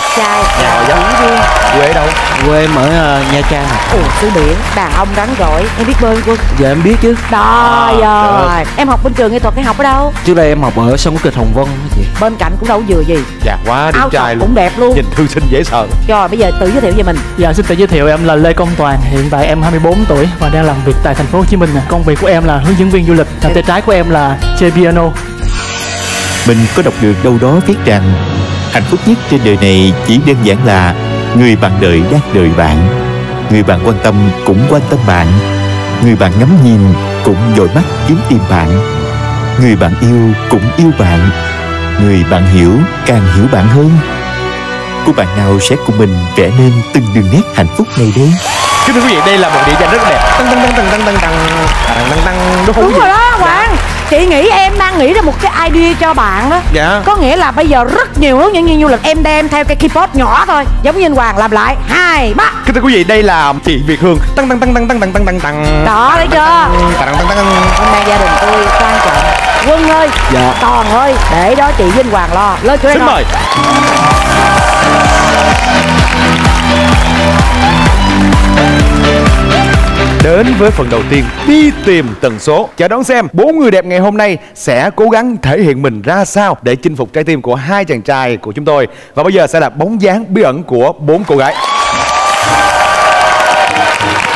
đẹp trai Dạ, diễn viên quê ở đâu? Quê em ở ờ, nha trang à. ồ xứ biển đàn ông rắn rỏi em biết bơi không quân giờ em biết chứ. Đó À, rồi em học bên trường nghệ thuật hay học ở đâu? Trước đây em học ở sân kịch hồng vân chị. Bên cạnh cũng đâu vừa gì. Dạ quá đẹp trai luôn. cũng đẹp luôn. Nhìn thư sinh dễ sợ. Rồi bây giờ tự giới thiệu về mình. Dạ xin tự giới thiệu em là Lê Công Toàn, hiện tại em 24 tuổi và đang làm việc tại thành phố Hồ Chí Minh. nè. Công việc của em là hướng dẫn viên du lịch, và tay trái của em là chơi piano. Mình có đọc được đâu đó viết rằng hạnh phúc nhất trên đời này chỉ đơn giản là người bạn đời đang đợi bạn, người bạn quan tâm cũng quan tâm bạn, người bạn ngắm nhìn cũng dõi mắt kiếm tìm bạn, người bạn yêu cũng yêu bạn, người bạn hiểu càng hiểu bạn hơn. Cô bạn nào sẽ cùng mình vẽ nên từng đường nét hạnh phúc này đây? kính thưa quý vị đây là một địa danh rất đẹp tăng tăng tăng tăng tăng tăng tăng tăng tăng tăng đúng không đúng quý rồi vị đó Hoàng chị nghĩ em đang nghĩ ra một cái idea cho bạn đó dạ. Có nghĩa là bây giờ rất nhiều hướng dẫn viên du lịch em đem theo cái keyboard nhỏ thôi. Giống như anh Hoàng làm lại. Hai ba. Kính thưa quý vị đây là chị Việt Hương. Tăng tăng tăng tăng tăng tăng tăng tăng tăng. Đó thấy chưa? Tăng tăng tăng tăng hôm nay gia đình tôi quan trọng. Quân ơi. Dạ. toàn ơi. Để đó chị với anh Hoàng lo. Lên chỗ đây xin thôi. mời Đến với phần đầu tiên, Đi tìm tần số. Chờ đón xem, bốn người đẹp ngày hôm nay Sẽ cố gắng thể hiện mình ra sao Để chinh phục trái tim của hai chàng trai của chúng tôi. Và bây giờ sẽ là bóng dáng bí ẩn của bốn cô gái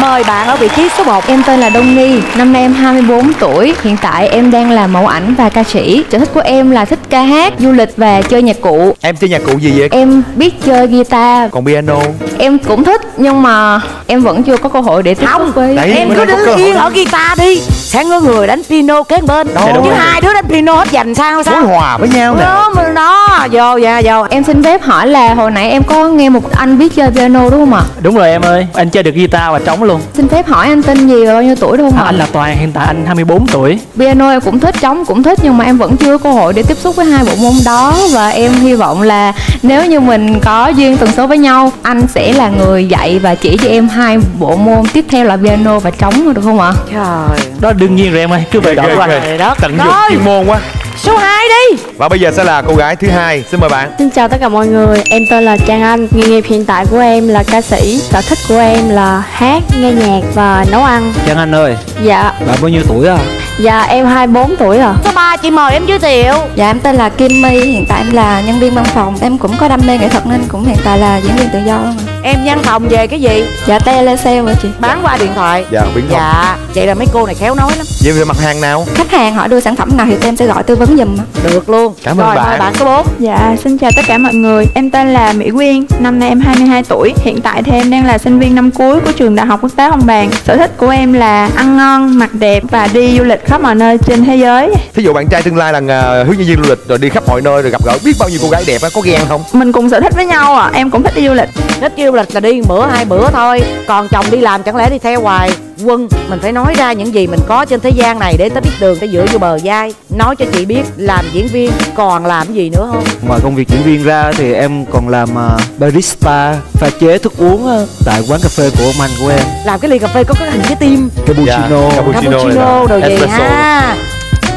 mời bạn ở vị trí số 1 Em tên là Đông Nghi, năm nay em 24 tuổi. Hiện tại em đang làm mẫu ảnh và ca sĩ. Sở thích của em là thích ca hát, du lịch và chơi nhạc cụ. Em chơi nhạc cụ gì vậy? Em biết chơi guitar. Còn piano Em cũng thích nhưng mà em vẫn chưa có cơ hội để tiếp Không, xúc với. Đấy. em cứ đứng yên ở guitar đi sẽ có người đánh piano kế bên Đó. Chứ rồi. hai đứa đánh piano hết dành sao Phối sao hòa với nhau nè đó mà đó vô dạ vô Em xin phép hỏi là hồi nãy em có nghe một anh biết chơi piano đúng không ạ? Đúng rồi em ơi, anh chơi được guitar và trống luôn. Xin phép hỏi anh tên gì và bao nhiêu tuổi đúng À, không ạ? anh là Toàn, hiện tại anh 24 tuổi. Piano em cũng thích, trống cũng thích nhưng mà em vẫn chưa có cơ hội để tiếp xúc với hai bộ môn đó và em hy vọng là nếu như mình có duyên tần số với nhau, anh sẽ là người dạy và chỉ cho em hai bộ môn tiếp theo là piano và trống được không ạ? trời Đó đương nhiên rồi em ơi, cứ về đó anh. ghê. trời đất Tận dụng Rồi. chuyên môn quá số 2 đi. Và bây giờ sẽ là cô gái thứ hai. Xin mời bạn. Xin chào tất cả mọi người, em tên là Trang Anh. Nghề nghiệp hiện tại của em là ca sĩ. Sở thích của em là hát, nghe nhạc và nấu ăn. Trang Anh ơi. Dạ, bạn bao nhiêu tuổi à dạ em 24 tuổi rồi số 3 chị mời em giới thiệu? Dạ em tên là Kim My, hiện tại em là nhân viên văn phòng. Em cũng có đam mê nghệ thuật nên cũng hiện tại là diễn viên tự do luôn ạ. Em văn phòng về cái gì? Dạ telesale hả chị? bán qua điện thoại. Dạ biến không? Dạ vậy là mấy cô này khéo nói lắm. Vậy về mặt hàng nào? Khách hàng hỏi đưa sản phẩm nào thì tụi em sẽ gọi tư vấn giùm ạ. được luôn. Cảm ơn rồi bạn. mời bạn số 4 Dạ, xin chào tất cả mọi người. Em tên là Mỹ Quyên, năm nay em 22 tuổi. Hiện tại thì em đang là sinh viên năm cuối của trường Đại học Quốc tế Hồng Bàng. Sở thích của em là ăn ngon, mặc đẹp và đi du lịch khắp mọi nơi trên thế giới. Thí dụ bạn trai tương lai là ờ, hướng dẫn viên du lịch Rồi đi khắp mọi nơi rồi gặp gỡ biết bao nhiêu cô gái đẹp á Có ghen không? Mình cùng sở thích với nhau à, em cũng thích đi du lịch. Thích du lịch là đi bữa hai bữa thôi còn chồng đi làm chẳng lẽ đi theo hoài quân. Mình phải nói ra những gì mình có trên thế gian này để tới biết đường tới dựa vô bờ vai. Nói cho chị biết làm diễn viên còn làm gì nữa không? Ngoài công việc diễn viên ra thì em còn làm ờ, barista pha chế thức uống ờ, tại quán cà phê của ông anh của em. Làm cái ly cà phê có cái hình cái tim. Cappuccino. Dạ, cappuccino cappuccino đồ gì espresso. ha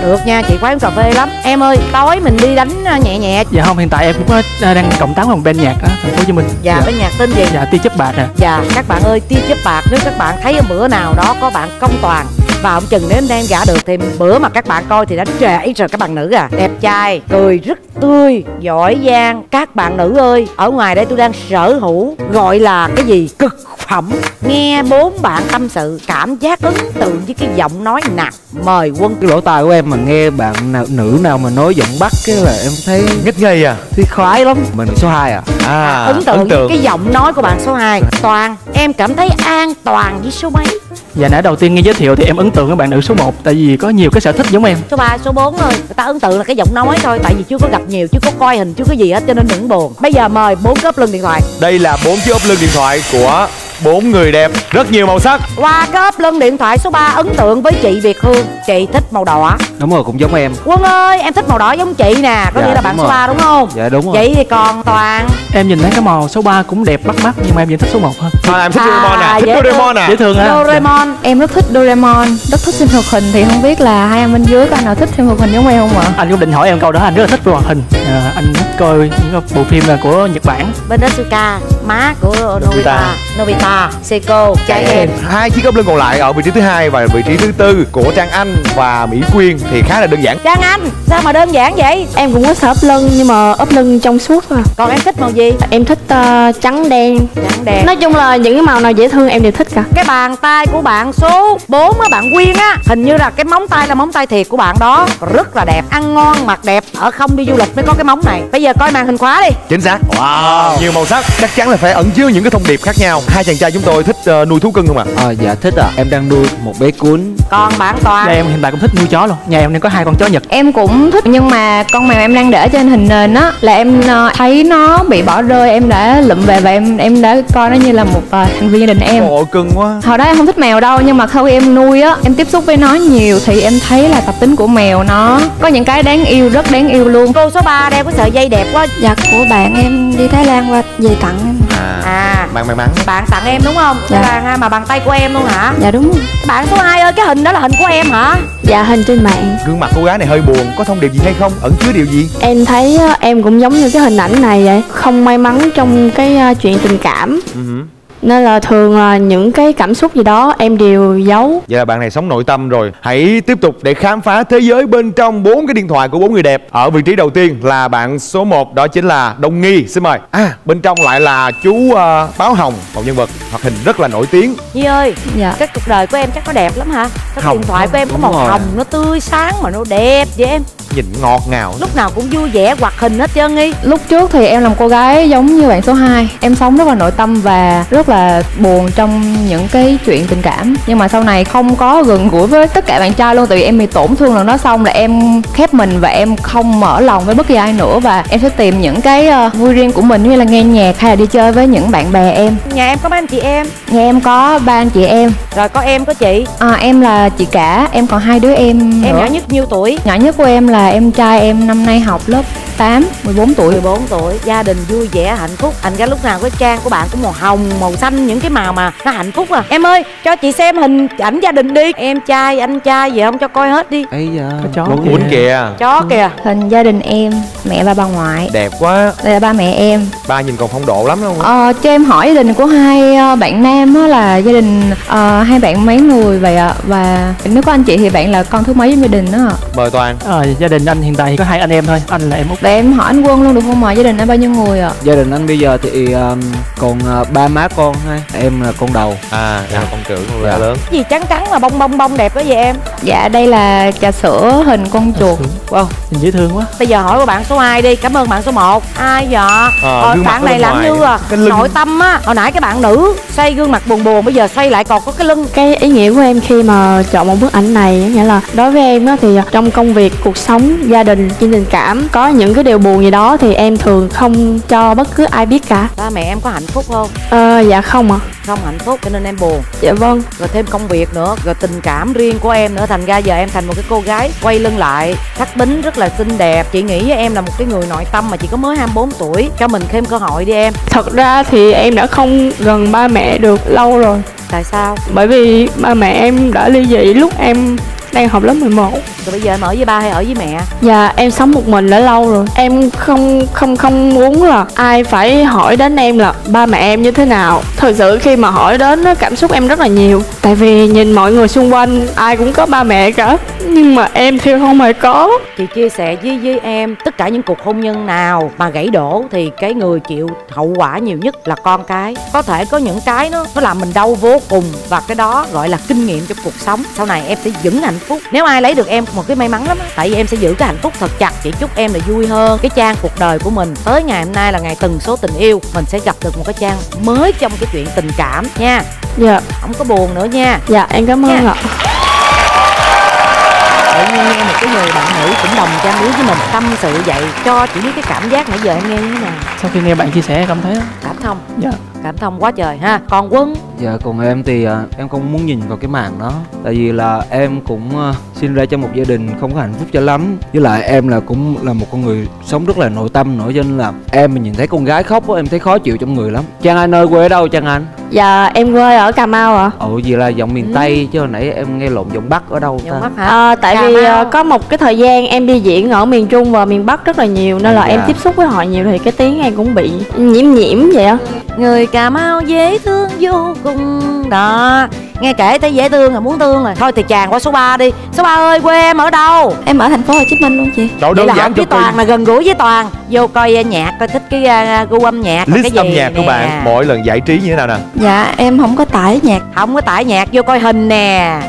được nha chị uống cà phê lắm em ơi tối mình đi đánh à, nhẹ nhẹ Dạ không, hiện tại em cũng à, đang cộng tác với một bên nhạc đó, thành phố Hồ Chí Minh. dạ bên nhạc tên gì Dạ, tia chấp bạc nè. Dạ các bạn ơi tia chớp bạc nếu các bạn thấy ở bữa nào đó có bạn công toàn và ông chừng nếu em đem gả được thì bữa mà các bạn coi thì đã trễ rồi các bạn nữ à. Đẹp trai cười rất tươi giỏi giang. Các bạn nữ ơi ở ngoài đây tôi đang sở hữu gọi là cái gì? Cực phẩm. Nghe bốn bạn tâm sự cảm giác ấn tượng với cái giọng nói nặng mời quân. Cái lỗ tai của em mà nghe bạn nào, nữ nào mà nói giọng bắc cái là em thấy Nghít ngây à? Thấy khoái lắm. Mình số 2 à? À ấn tượng với cái giọng nói của bạn số 2 toàn em cảm thấy an toàn với số mấy? Dạ nãy đầu tiên nghe giới thiệu thì em ấn tượng với bạn nữ số 1 Tại vì có nhiều cái sở thích giống em. Số 3, số 4 thôi Người ta ấn tượng là cái giọng nói thôi Tại vì chưa có gặp nhiều, chưa có coi hình, chưa có gì hết Cho nên đừng buồn. Bây giờ mời bốn cớp lưng điện thoại. Đây là bốn chiếc ốp lưng điện thoại của bốn người đẹp rất nhiều màu sắc. Qua ốp lưng điện thoại số 3 ấn tượng với chị Việt Hương. Chị thích màu đỏ. Đúng rồi cũng giống em. Quân ơi em thích màu đỏ giống chị nè. Có Dạ, nghĩa là bạn số rồi. 3 đúng không? Dạ đúng rồi. Vậy thì còn Toàn. Em nhìn thấy cái màu số 3 cũng đẹp bắt mắt nhưng mà em vẫn thích số 1 hơn. À, em thích À, Doraemon à? Thích dễ thương. Doraemon à? Dễ thương Doraemon. Em rất thích Doraemon. Rất thích phim hoạt hình thì không biết là hai anh bên dưới có anh nào thích phim hoạt hình giống em không ạ? Anh cũng định hỏi em câu đó anh rất là thích phim hoạt hình. À, anh thích coi những bộ phim là của nhật bản. Bên đó Suka má của Nobita Nobita Seiko trai em. hai chiếc ốp lưng còn lại ở vị trí thứ hai và vị trí thứ tư của Trang Anh và Mỹ Quyên thì khá là đơn giản. Trang Anh sao mà đơn giản vậy? Em cũng có sợ ốp lưng nhưng mà ốp lưng trong suốt thôi. Còn em thích màu gì? Em thích ờ, trắng đen. Trắng đen. Nói chung là những cái màu nào dễ thương em đều thích cả. Cái bàn tay của bạn số 4 á bạn Quyên á hình như là cái móng tay là móng tay thiệt của bạn đó. Rất là đẹp ăn ngon mặc đẹp. Ở không đi du lịch mới có cái móng này. Bây giờ coi màn hình khóa đi. Chính xác. Wow. Nhiều màu sắc chắc chắn là phải ẩn chứa những cái thông điệp khác nhau. Hai chàng trai chúng tôi thích ờ, nuôi thú cưng không ạ? À, dạ thích à em đang nuôi một bé cuốn. Bạn Toàn. Dạ, em hiện tại cũng thích nuôi chó luôn. Nhà em đang có hai con chó nhật. Em cũng thích nhưng mà con mèo em đang để trên hình nền á là em ờ, thấy nó bị bỏ rơi em đã lụm về và em em đã coi nó như là một ờ, thành viên gia đình em. Ôi cưng quá. Hồi đó em không thích mèo đâu nhưng mà sau khi em nuôi á em tiếp xúc với nó nhiều thì em thấy là tập tính của mèo nó có những cái đáng yêu rất đáng yêu luôn. Cô số 3 đeo cái sợi dây đẹp quá. Dạ của bạn em đi Thái Lan qua về tặng em à, à. bạn may mắn bạn tặng em đúng không? Dạ. dạ. ha mà bàn tay của em luôn hả? Dạ đúng bạn số 2 ơi cái hình đó là hình của em hả? Dạ hình trên mạng. Gương mặt cô gái này hơi buồn có thông điệp gì hay không? Ẩn chứa điều gì? Em thấy ờ, em cũng giống như cái hình ảnh này vậy. Không may mắn trong cái ờ, chuyện tình cảm. Hử. Nên là thường là những cái cảm xúc gì đó em đều giấu. Vậy là bạn này sống nội tâm rồi. Hãy tiếp tục để khám phá thế giới bên trong bốn cái điện thoại của bốn người đẹp. Ở vị trí đầu tiên là bạn số 1 đó chính là Đông Nghi. Xin mời. À bên trong lại là chú ờ, Báo Hồng Một nhân vật hoạt hình rất là nổi tiếng. Nhi ơi dạ. cái cuộc đời của em chắc nó đẹp lắm hả? Cái Hồng, điện thoại của em có màu rồi. hồng nó tươi sáng mà nó đẹp. Vậy em Nhìn ngọt ngào. Lúc nào cũng vui vẻ hoạt hình hết trơn nghi lúc trước thì em là một cô gái giống như bạn số 2 em sống rất là nội tâm và rất là buồn trong những cái chuyện tình cảm. Nhưng mà sau này không có gần gũi với tất cả bạn trai luôn tại vì em bị tổn thương lần đó xong là em khép mình và em không mở lòng với bất kỳ ai nữa. Và em sẽ tìm những cái ờ, vui riêng của mình như là nghe nhạc hay là đi chơi với những bạn bè em. Nhà em có mấy anh chị em. Nhà em có ba anh chị em. Rồi có em có chị. À, em là chị cả em còn hai đứa em em nữa. nhỏ nhất nhiêu tuổi? Nhỏ nhất của em là em trai em năm nay học lớp 8 14 tuổi. 14 tuổi gia đình vui vẻ hạnh phúc. Thành ra lúc nào cái trang của bạn cũng màu hồng màu xanh những cái màu mà nó hạnh phúc à. Em ơi cho chị xem hình ảnh gia đình đi. Em trai anh trai gì không cho coi hết đi. Ấy da. Có chó bốn kìa. Kìa. Chó kìa. Hình gia đình em mẹ và bà ngoại. Đẹp quá. Đây là ba mẹ em. Ba nhìn còn phong độ lắm đâu ờ, cho em hỏi gia đình của hai ờ, bạn nam á là gia đình ờ, hai bạn mấy người vậy ạ? Và nếu có anh chị thì bạn là con thứ mấy trong gia đình đó ạ Mời Toàn. Ờ, gia đình anh hiện tại thì có hai anh em thôi. Anh là em út. Để em hỏi anh quân luôn được không? Ạ gia đình anh bao nhiêu người ạ? Gia đình anh bây giờ thì um, còn uh, ba má con hai em là con đầu. À em là con trưởng con là Dạ. lớn. Gì trắng trắng mà bông bông bông đẹp đó vậy em? Dạ đây là trà sữa hình con chuột. wow nhìn dễ thương quá. Bây giờ hỏi của bạn số 2 đi. Cảm ơn bạn số 1 ai vậy? Ờ, gương mặt bạn ở này bên làm ngoài, như à, cái lưng. nội tâm á. Hồi nãy cái bạn nữ xoay gương mặt buồn buồn bây giờ xoay lại còn có cái lưng. Cái ý nghĩa của em khi mà chọn một bức ảnh này nghĩa là đối với em á thì trong công việc, cuộc sống, gia đình, trên tình cảm có những cái điều buồn gì đó thì em thường không cho bất cứ ai biết cả. ba mẹ em có hạnh phúc không Ờ dạ không ạ. không hạnh phúc cho nên em buồn Dạ vâng. rồi thêm công việc nữa rồi tình cảm riêng của em nữa thành ra giờ em thành một cái cô gái quay lưng lại thắt bính rất là xinh đẹp chị nghĩ với em là một cái người nội tâm mà chỉ có mới 24 tuổi cho mình thêm cơ hội đi em Thật ra thì em đã không gần ba mẹ được lâu rồi. tại sao Bởi vì ba mẹ em đã ly dị lúc em đang học lớp 11 rồi bây giờ em ở với ba hay ở với mẹ? Dạ em sống một mình đã lâu rồi. Em không không không muốn là ai phải hỏi đến em là ba mẹ em như thế nào. Thật sự khi mà hỏi đến á, cảm xúc em rất là nhiều. Tại vì nhìn mọi người xung quanh ai cũng có ba mẹ cả. Nhưng mà em thì không hề có. Chị chia sẻ với với em tất cả những cuộc hôn nhân nào mà gãy đổ thì cái người chịu hậu quả nhiều nhất là con cái. Có thể có những cái nó nó làm mình đau vô cùng và cái đó gọi là kinh nghiệm trong cuộc sống. Sau này em sẽ vững hạnh phúc. Nếu ai lấy được em một cái may mắn lắm á tại vì em sẽ giữ cái hạnh phúc thật chặt. Chị chúc em là vui hơn cái trang cuộc đời của mình. Tới ngày hôm nay là ngày từng số tình yêu mình sẽ gặp được một cái trang mới trong cái chuyện tình cảm nha. Dạ. Không có buồn nữa nha. Dạ em cảm ơn Dạ. ạ. Tự nhiên nghe một cái người bạn nữ cũng đồng trang lứa với mình tâm sự vậy cho chị biết cái cảm giác nãy giờ em nghe như thế nào. Sau khi nghe bạn chia sẻ cảm thấy thông. Dạ. Cảm thông quá trời ha. Còn quân? Dạ còn em thì à, em không muốn nhìn vào cái màn đó. Tại vì là em cũng à, sinh ra trong một gia đình không có hạnh phúc cho lắm. Với lại em là cũng là một con người sống rất là nội tâm nữa Cho nên là em mà nhìn thấy con gái khóc á em thấy khó chịu trong người lắm. Trang Anh ơi quê ở đâu Trang Anh? Dạ em quê ở Cà Mau ạ Ồ gì là giọng miền Tây chứ hồi nãy em nghe lộn giọng Bắc ở đâu Giọng ta? Bắc hả à, Tại Cà vì Mau. ờ, có một cái thời gian em đi diễn ở miền Trung và miền Bắc rất là nhiều Nên là Dạ. em tiếp xúc với họ nhiều thì cái tiếng em cũng bị nhiễm nhiễm vậy á người cà mau dễ thương vô cùng đó nghe kể thấy dễ thương là muốn thương rồi. Thôi thì chàng qua số 3 đi. Số 3 ơi quê em ở đâu? Em ở thành phố Hồ Chí Minh luôn chị. Trời đơn là giản với toàn là gần gũi với toàn. Vô coi uh, nhạc coi thích cái uh, gu âm nhạc list cái gì âm nhạc của nè. bạn mỗi lần giải trí như thế nào nè? Dạ em không có tải nhạc. Không có tải nhạc vô coi hình nè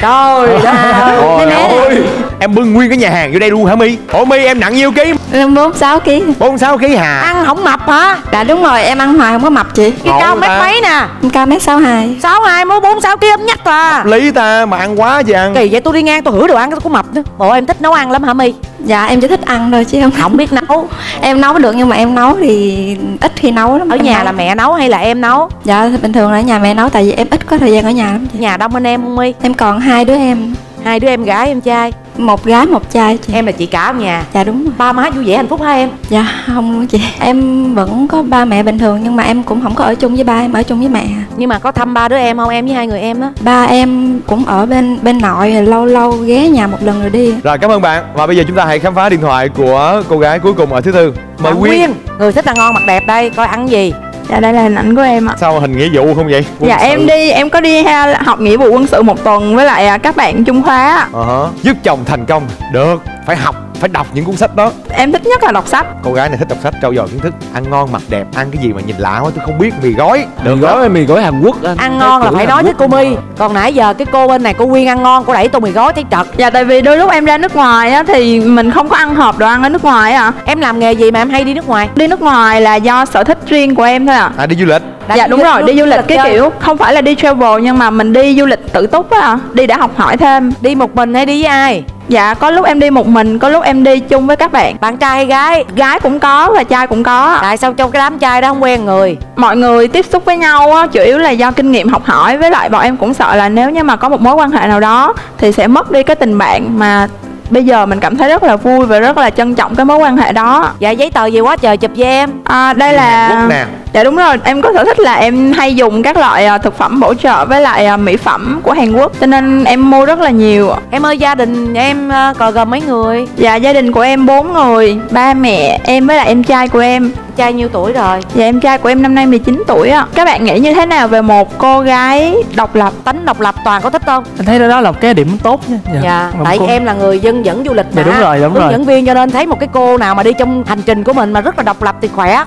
trời ơi. Ơi Em bưng nguyên cái nhà hàng vô đây luôn hả My? Ủa My em nặng nhiêu ký? Em 46 kg 46 ký hà. Ăn không mập hả? Dạ đúng rồi em ăn hoài không có mập chị. Cái cao mét mấy nè. Em cao mét 62 sáu hai mới bốn sáu ký ấm nhắc à. Lý ta mà ăn quá chứ ăn. Kỳ vậy tôi đi ngang tôi hửi đồ ăn tôi cũng mập nữa. Bộ em thích nấu ăn lắm hả my? Dạ em chỉ thích ăn thôi chứ không không biết nấu. Em nấu được nhưng mà em nấu thì ít khi nấu lắm. Ở Em nhà nấu- là mẹ nấu hay là em nấu? Dạ bình thường là ở nhà mẹ nấu tại vì em ít có thời gian ở nhà lắm chị. Nhà đông anh em không my? Em còn hai đứa em. Hai đứa em gái em trai. Một gái một trai chị. Em là chị cả ở nhà. Dạ đúng rồi. Ba má vui vẻ hạnh phúc hả em? Dạ không luôn chị. Em vẫn có ba mẹ bình thường nhưng mà em cũng không có ở chung với ba em ở chung với mẹ. Nhưng mà có thăm ba đứa em không? Em với hai người em đó Ba em cũng ở bên bên nội lâu lâu ghé nhà một lần rồi đi. Rồi cảm ơn bạn. Và bây giờ chúng ta hãy khám phá điện thoại của cô gái cuối cùng ở thứ tư. Mời Bạn Quyên. Người thích ăn ngon mặt đẹp đây coi ăn gì Dạ đây là hình ảnh của em ạ. Sao hình nghĩa vụ không vậy? Dạ Quân em sự. đi em có đi ha, học nghĩa vụ quân sự một tuần với lại à, các bạn trung khóa hả. Giúp chồng thành công. Được Phải học Phải đọc những cuốn sách đó. Em thích nhất là đọc sách. Cô gái này thích đọc sách trau dồi kiến thức Ăn ngon mặc đẹp Ăn cái gì mà nhìn lạ quá tôi không biết Mì gói. Mì gói mì gói Hàn Quốc anh. Ăn ngon là phải nói với cô my còn nãy giờ cái cô bên này cô quyên ăn ngon cô đẩy tô mì gói thấy trật Dạ tại vì đôi lúc em ra nước ngoài á thì mình không có ăn hợp đồ ăn ở nước ngoài ạ. em làm nghề gì mà em hay đi nước ngoài? Đi nước ngoài là do sở thích riêng của em thôi ạ. À đi du lịch Đã dạ đúng rồi, đi du lịch cái chơi. kiểu không phải là đi travel nhưng mà mình đi du lịch tự túc á ạ. Đi để học hỏi thêm. đi một mình hay đi với ai Dạ có lúc em đi một mình, có lúc em đi chung với các bạn. bạn trai hay gái Gái cũng có và trai cũng có. tại sao trong cái đám trai đó không quen người mọi người tiếp xúc với nhau á chủ yếu là do kinh nghiệm học hỏi với lại bọn em cũng sợ là nếu như mà có một mối quan hệ nào đó thì sẽ mất đi cái tình bạn mà bây giờ mình cảm thấy rất là vui và rất là trân trọng cái mối quan hệ đó dạ giấy tờ gì quá trời chụp với em à, đây Hàn Quốc là nè dạ đúng rồi. Em có sở thích là em hay dùng các loại à, thực phẩm bổ trợ với lại à, mỹ phẩm của Hàn Quốc cho nên em mua rất là nhiều. Em ơi gia đình em ờ, còn gồm mấy người? Dạ gia đình của em bốn người ba mẹ em với lại em trai của em. Trai nhiêu tuổi rồi? Dạ em trai của em năm nay 19 tuổi á các bạn nghĩ như thế nào về một cô gái độc lập? Tính độc lập toàn có thích không? Anh thấy đó là một cái điểm tốt nha. Dạ Mà tại cô- em là người dân dẫn du lịch mà Dạ, đúng rồi, đúng rồi. dẫn viên cho nên thấy một cái cô nào mà đi trong hành trình của mình mà rất là độc lập thì khỏe.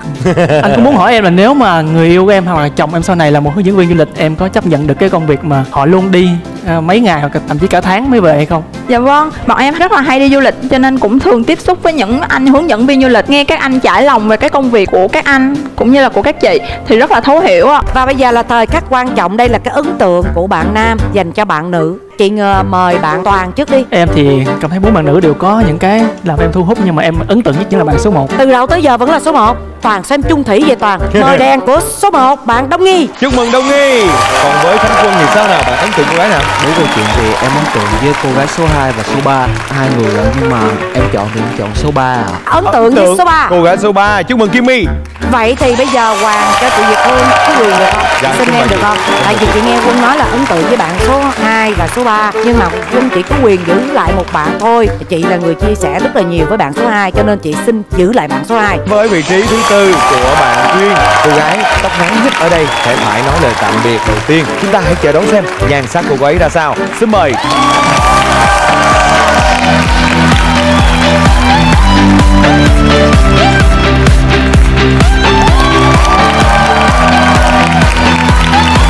Anh cũng muốn hỏi em là nếu mà người yêu của em hoặc là chồng em sau này là một hướng dẫn viên du lịch em có chấp nhận được cái công việc mà họ luôn đi à, mấy ngày hoặc thậm chí cả tháng mới về hay không? Dạ vâng, bọn em rất là hay đi du lịch cho nên cũng thường tiếp xúc với những anh hướng dẫn viên du lịch. Nghe các anh trải lòng về cái công việc của các anh cũng như là của các chị thì rất là thấu hiểu ạ. Và bây giờ là thời khắc quan trọng đây là cái ấn tượng của bạn nam dành cho bạn nữ. Chị ngờ mời bạn Toàn trước đi. em thì cảm thấy bốn bạn nữ đều có những cái làm em thu hút nhưng mà em ấn tượng nhất chính là bạn số 1 Từ đầu tới giờ vẫn là số 1 Toàn xem chung thủy về Toàn. Mời đèn của số 1 bạn Đông Nghi. Chúc mừng Đông Nghi. Còn với Khánh Quân thì sao nào? Bạn ấn tượng cô gái nào? Đối câu chuyện thì em ấn tượng với cô gái số 2 và số 3 Hai người ạ, nhưng mà em chọn thì em chọn số 3 à. Ấn tượng với số 3 Cô gái số 3 Chúc mừng Kimmy Vậy thì bây giờ Hoàng cho chị Việt Hương cái quyền được không? Dạ, Xin em được không? Tại vì chị nghe Quân nói là ấn tượng với bạn số 2 và số 3 Nhưng mà Quân chỉ có quyền giữ lại một bạn thôi. Chị là người chia sẻ rất là nhiều với bạn số 2 Cho nên chị xin giữ lại bạn số 2 Với vị trí thứ tư của bạn Duyên. Cô gái tóc ngắn nhất ở đây Sẽ phải nói lời tạm biệt đầu tiên. Chúng ta hãy chờ đón xem nhan sắc của cô ấy ra sao. Xin mời.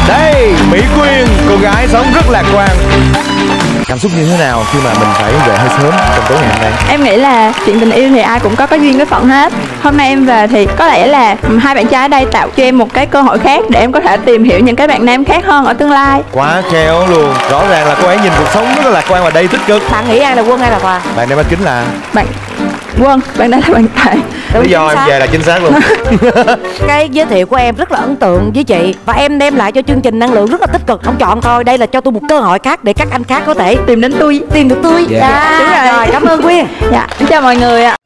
Đây, Mỹ Quyên, cô gái sống rất lạc quan. Cảm xúc như thế nào khi mà mình phải về hơi sớm trong tối ngày hôm nay? Em nghĩ là chuyện tình yêu thì ai cũng có cái duyên với phận hết. Hôm nay em về thì có lẽ là hai bạn trai ở đây tạo cho em một cái cơ hội khác Để em có thể tìm hiểu những cái bạn nam khác hơn ở tương lai. Quá khéo luôn. Rõ ràng là cô ấy nhìn cuộc sống rất là lạc quan và đầy tích cực. Bạn nghĩ ai là Quân hay là Toàn? Bạn đem mắt kính là Bạn Quân, bạn đã là bạn tệ lý do em về là chính xác luôn. Cái giới thiệu của em rất là ấn tượng với chị và em đem lại cho chương trình năng lượng rất là tích cực. Không chọn thôi đây là cho tôi một cơ hội khác để các anh khác có thể Tìm đến tôi. Tìm được tôi. Dạ. đúng rồi. rồi cảm ơn quyên. Dạ, chào mọi người ạ